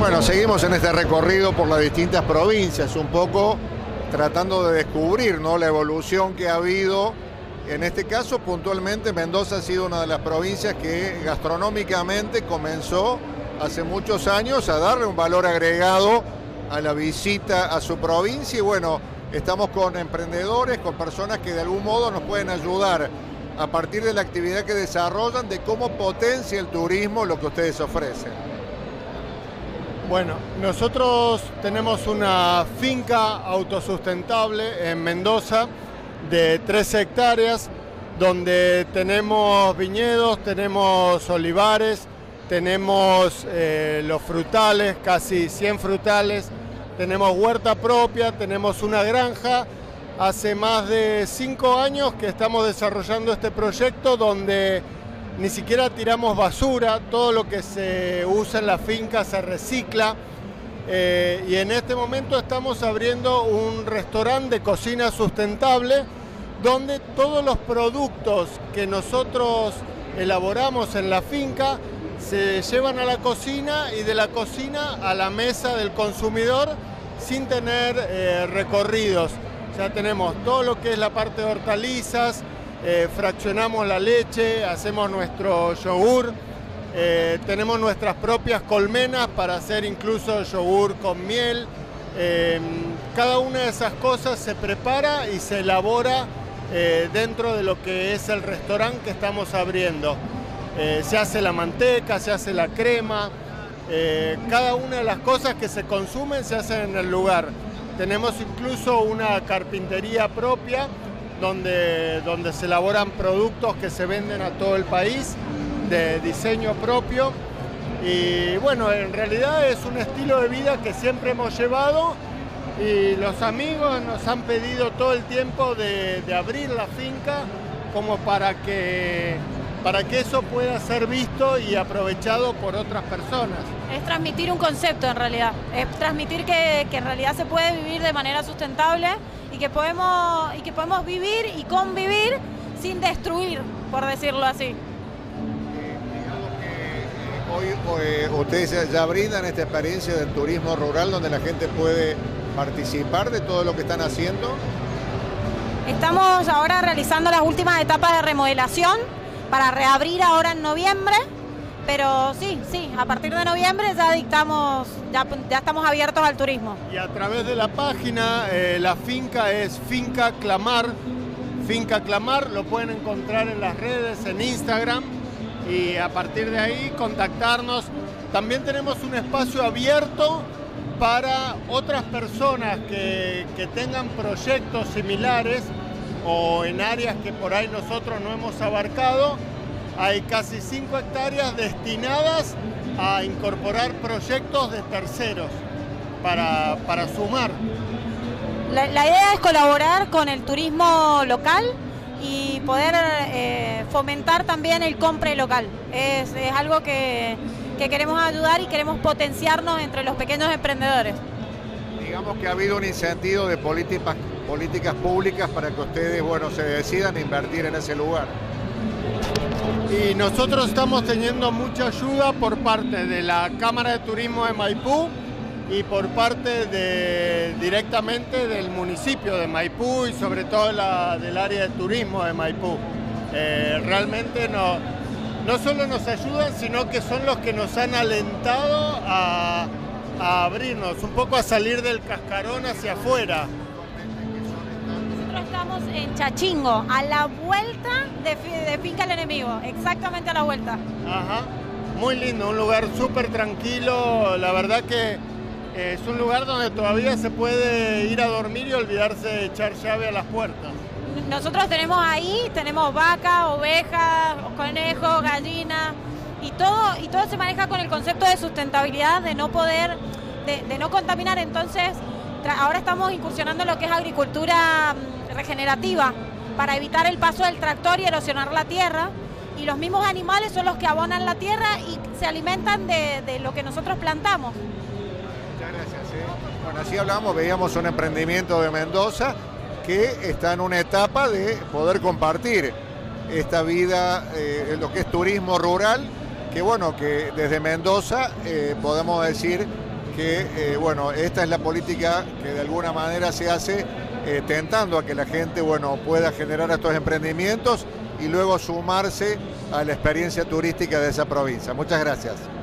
Bueno, seguimos en este recorrido por las distintas provincias, un poco tratando de descubrir ¿no? la evolución que ha habido. En este caso, puntualmente, Mendoza ha sido una de las provincias que gastronómicamente comenzó hace muchos años a darle un valor agregado a la visita a su provincia y bueno, estamos con emprendedores, con personas que de algún modo nos pueden ayudar a partir de la actividad que desarrollan de cómo potencia el turismo lo que ustedes ofrecen. Bueno, nosotros tenemos una finca autosustentable en Mendoza de 13 hectáreas donde tenemos viñedos, tenemos olivares, tenemos eh, los frutales, casi 100 frutales, tenemos huerta propia, tenemos una granja. Hace más de cinco años que estamos desarrollando este proyecto donde ni siquiera tiramos basura, todo lo que se usa en la finca se recicla. Eh, y en este momento estamos abriendo un restaurante de cocina sustentable donde todos los productos que nosotros elaboramos en la finca se llevan a la cocina y de la cocina a la mesa del consumidor sin tener eh, recorridos. Ya tenemos todo lo que es la parte de hortalizas, eh, fraccionamos la leche, hacemos nuestro yogur, eh, tenemos nuestras propias colmenas para hacer incluso yogur con miel. cada una de esas cosas se prepara y se elabora dentro de lo que es el restaurante que estamos abriendo. se hace la manteca, se hace la crema, eh, cada una de las cosas que se consumen se hacen en el lugar. Tenemos incluso una carpintería propia donde, donde se elaboran productos que se venden a todo el país de diseño propio. Y bueno, en realidad es un estilo de vida que siempre hemos llevado y los amigos nos han pedido todo el tiempo de, abrir la finca como para que para que eso pueda ser visto y aprovechado por otras personas. Es transmitir un concepto en realidad, es transmitir que, en realidad se puede vivir de manera sustentable y que, podemos, y que podemos vivir y convivir sin destruir, por decirlo así. Eh, hoy eh, ustedes ya brindan esta experiencia del turismo rural donde la gente puede participar de todo lo que están haciendo. Estamos ahora realizando las últimas etapas de remodelación para reabrir ahora en noviembre. Pero sí, sí, a partir de noviembre ya dictamos, ya, estamos abiertos al turismo. Y a través de la página, eh, la finca es Finca Clamar. Finca Clamar, lo pueden encontrar en las redes, en Instagram. Y a partir de ahí contactarnos. También tenemos un espacio abierto para otras personas que, que tengan proyectos similares o en áreas que por ahí nosotros no hemos abarcado, hay casi 5 hectáreas destinadas a incorporar proyectos de terceros para, sumar. La, idea es colaborar con el turismo local y poder eh, fomentar también el compre local. Es, algo que, que queremos ayudar y queremos potenciarnos entre los pequeños emprendedores. Digamos que ha habido un incentivo de políticas políticas públicas para que ustedes, bueno, se decidan invertir en ese lugar. Y nosotros estamos teniendo mucha ayuda por parte de la Cámara de Turismo de Maipú y por parte de, directamente del municipio de Maipú y sobre todo la, del área de turismo de Maipú. Eh, realmente no, no solo nos ayudan, sino que son los que nos han alentado a, a abrirnos, un poco a salir del cascarón hacia afuera estamos en Chachingo, a la vuelta de, Finca el Enemigo, exactamente a la vuelta. Ajá, muy lindo, un lugar súper tranquilo, la verdad que eh, es un lugar donde todavía se puede ir a dormir y olvidarse de echar llave a las puertas. Nosotros tenemos ahí, tenemos vaca, ovejas, conejos, gallinas y todo, y todo se maneja con el concepto de sustentabilidad, de no poder, de, de no contaminar. Entonces, ahora estamos incursionando en lo que es agricultura mm, regenerativa para evitar el paso del tractor y erosionar la tierra. Y los mismos animales son los que abonan la tierra y se alimentan de, lo que nosotros plantamos. Muchas gracias. Bueno, así hablamos, veíamos un emprendimiento de Mendoza que está en una etapa de poder compartir esta vida, eh, lo que es turismo rural, que bueno, que desde Mendoza eh, podemos decir que, eh, bueno, esta es la política que de alguna manera se hace eh, tentando a que la gente, bueno, pueda generar estos emprendimientos y luego sumarse a la experiencia turística de esa provincia. Muchas gracias.